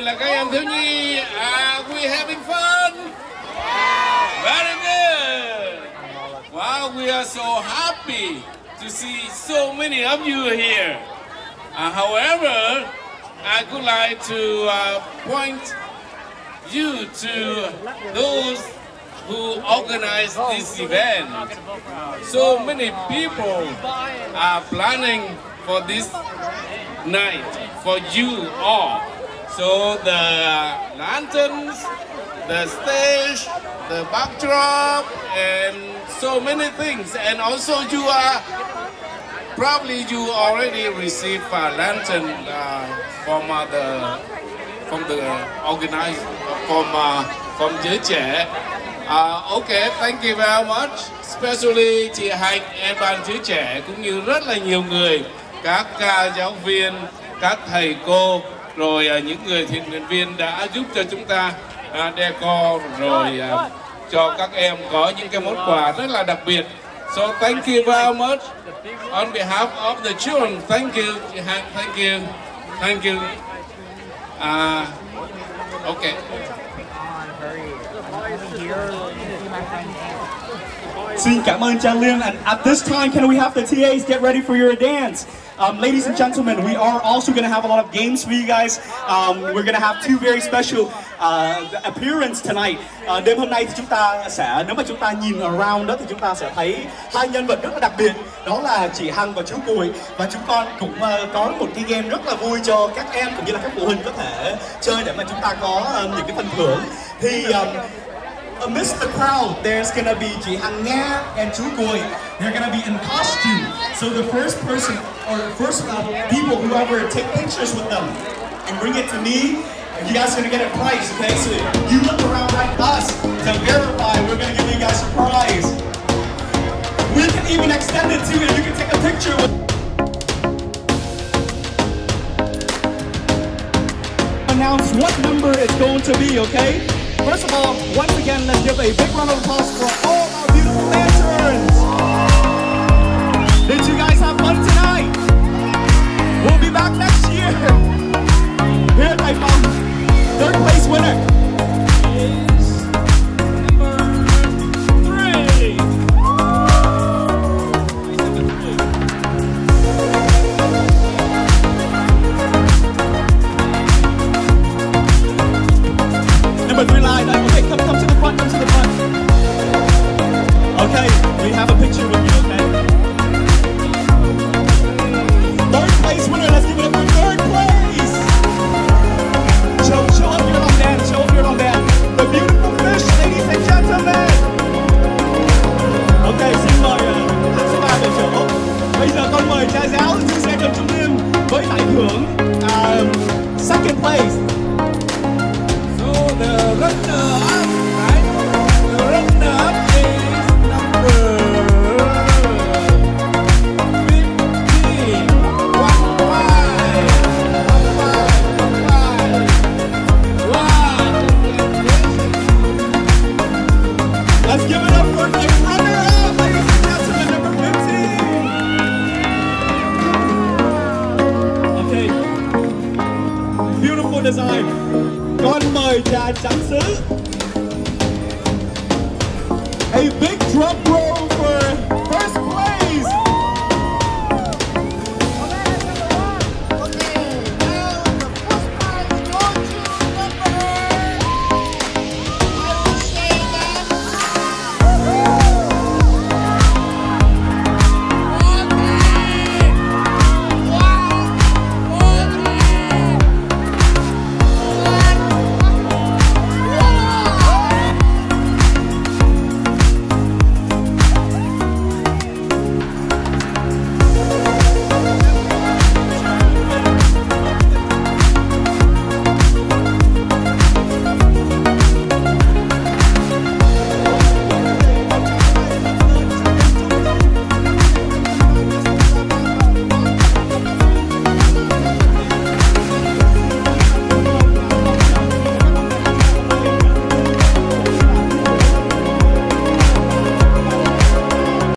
là các em thiếu nhi Are we having fun? Very good Wow, we are so happy to see so many of you here uh, However, I would like to uh, point you to those who organized this event. So many people are planning for this night, for you all. So the uh, lanterns, the stage, the backdrop, and so many things. And also you are probably you already received a lantern uh, from uh, the from the organized from uh, from giới trẻ. Uh, okay, thank you very much. Especially chị Hạnh, em ban giới trẻ cũng như rất là nhiều người, các uh, giáo viên, các thầy cô, rồi à, những người thiện nguyện viên đã giúp cho chúng ta à, decor rồi à, cho các em có những cái món quà rất là đặc biệt. So thank you very much on behalf of the children. Thank you. Thank you, thank you. Uh, okay. Xin cảm ơn Trang Liên. And at this time, can we have the TAs get ready for your dance? Um, ladies and gentlemen, we are also going to have a lot of games for you guys. Um, we're going to have two very special uh, appearance tonight. Uh, đêm hôm nay thì chúng ta sẽ, nếu mà chúng ta nhìn around đó thì chúng ta sẽ thấy hai nhân vật rất là đặc biệt. Đó là chị Hằng và chú Cùi. Và chúng con cũng uh, có một cái game rất là vui cho các em cũng như là các phụ huynh có thể chơi để mà chúng ta có uh, những cái phần thưởng. Thì um, amidst the crowd, there's gonna be Ji Hang Nga and Chu Gui. They're gonna be in costume. So the first person or first uh, people, whoever, take pictures with them and bring it to me. You guys are gonna get a prize, okay? So you look around like us to verify. We're gonna give you guys a prize. We can even extend it to you. You can take a picture with. Announce what number it's going to be, okay? First of all, once again, let's give a big round of applause for all our beautiful lanterns. Did you guys have fun tonight? We'll be back next year. Here, found third place winner Okay, come, come to the front, come to the front. Okay, we have a picture with you, okay? Third place winner, let's give it up for third place! Show, show up your long band, show up your long band. The beautiful fish, ladies and gentlemen! Okay, xin mời hát số 3 về chỗ. Bây giờ con mời cha giáo chia sẻ cho chúng em với giải thưởng uh, second place. So the runner Let's give it up for the runner-up, ladies and gentlemen, number 15. Okay. Beautiful design. A big drum roll for